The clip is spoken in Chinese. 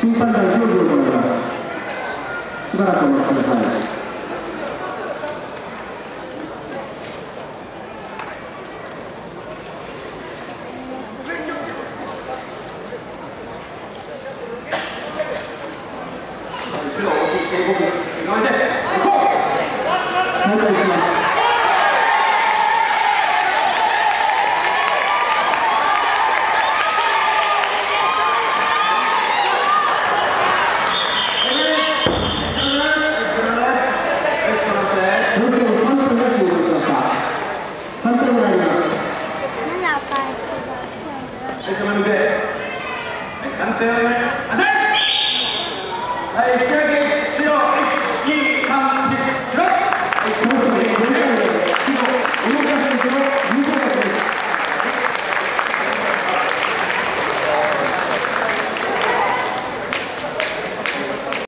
審判団協議を行いますしばらくお待ちください Até, né? Até! Aí, chega!